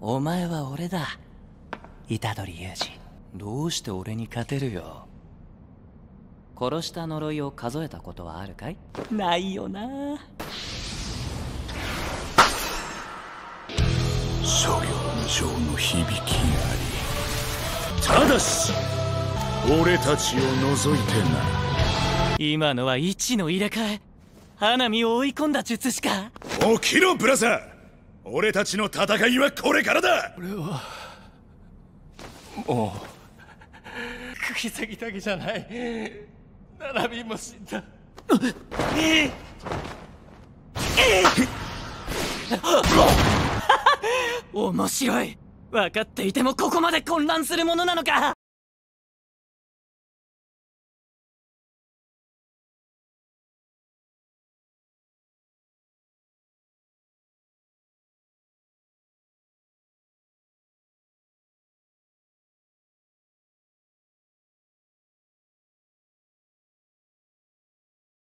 お前は俺だ。虎杖裕二。どうして俺に勝てるよ。殺した呪いを数えたことはあるかい？ないよな。諸行無常の響きあり。ただし俺たちを除いてな今のは位置の入れ替え。花見を追い込んだ術しか。起きろブラザー俺たちの戦いはこれからだ！俺はもう釘崎だけじゃない。並びも死んだ。面白い。分かっていてもここまで混乱するものなのか